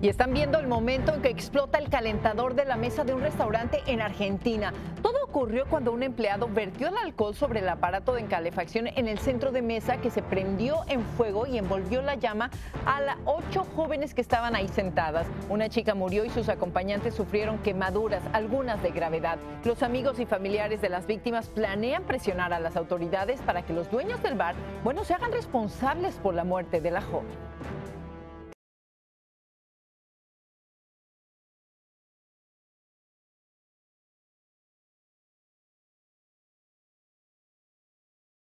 Y están viendo el momento en que explota el calentador de la mesa de un restaurante en Argentina. Todo ocurrió cuando un empleado vertió el alcohol sobre el aparato de calefacción en el centro de mesa que se prendió en fuego y envolvió la llama a las ocho jóvenes que estaban ahí sentadas. Una chica murió y sus acompañantes sufrieron quemaduras, algunas de gravedad. Los amigos y familiares de las víctimas planean presionar a las autoridades para que los dueños del bar, bueno, se hagan responsables por la muerte de la joven.